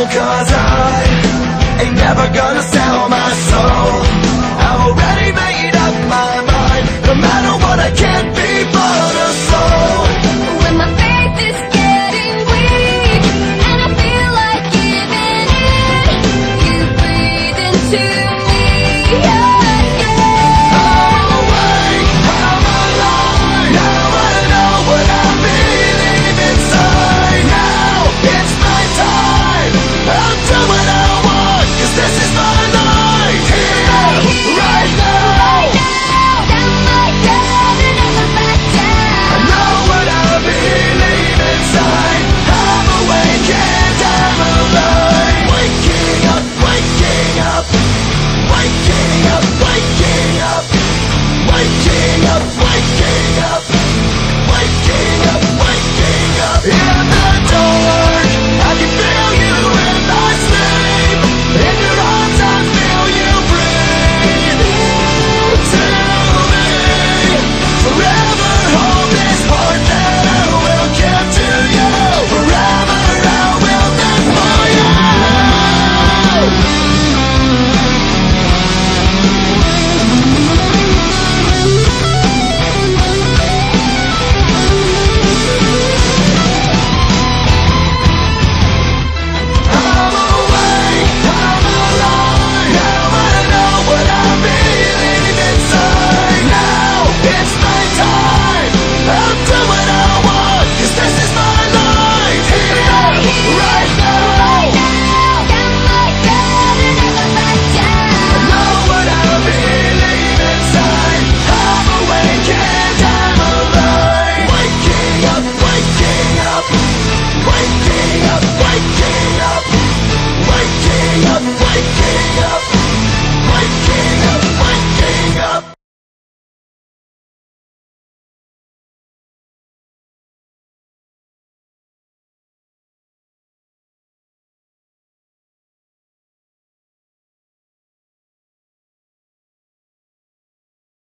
Cause I ain't never gonna say Yeah. up